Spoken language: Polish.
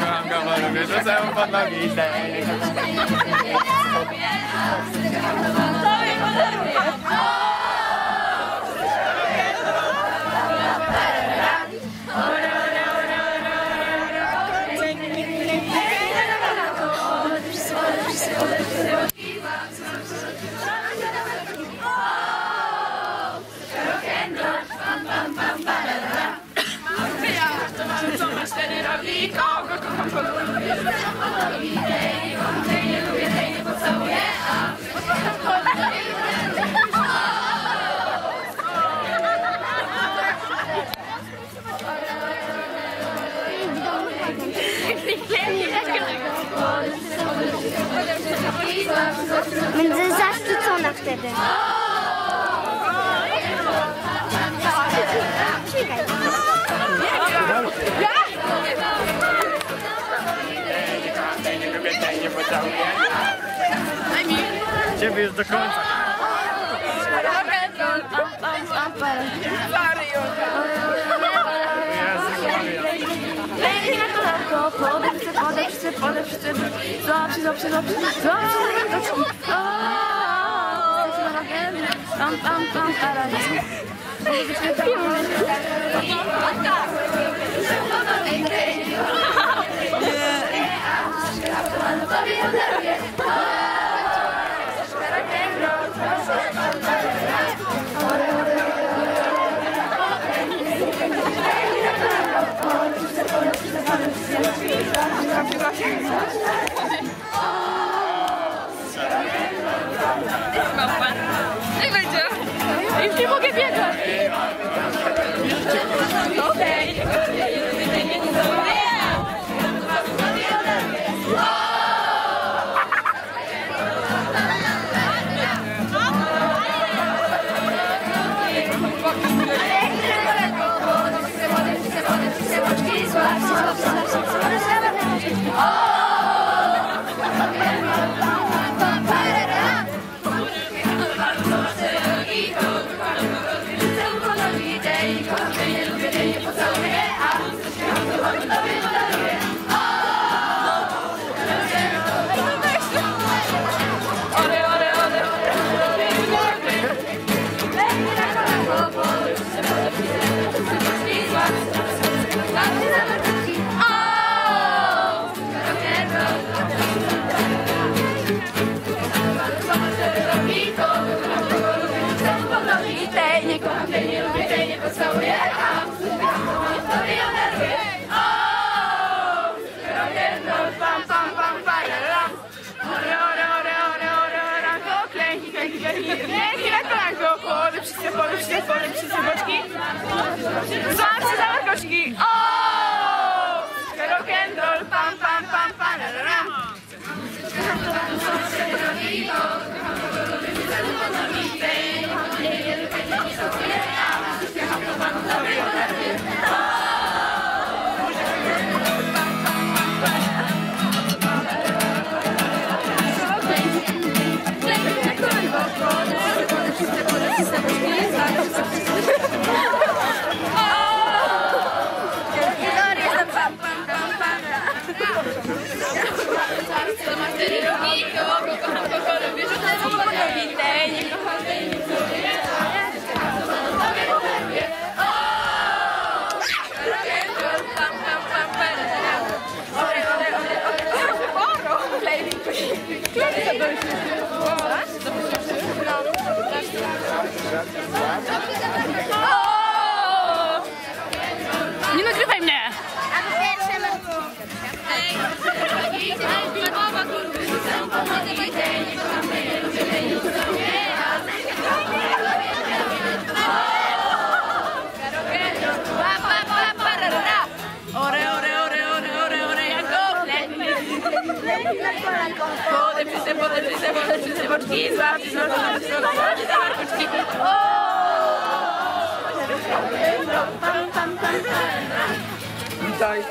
Mám kamaru, že to jsem? Lubię, tej nie pocałuję. Ciebie już do końca. Jezu Maria. Lej na kolanko, podeprzę, podeprzę, podeprzę, złap się, złap się, złap się, złap pam, pam, paraliż. Jak będzie? Już nie mogę biegać. Wszyscy, pole, wszyscy, pole, wszyscy, boczki. Złap się za warkoczki. O! Nie Pode, przyjdzie, pode, przyjdzie, pode, przyjdzie, boczki, złap, złap, złap, złap, złap, złap, boczki. Pam, pam, pam, pam. Witaj.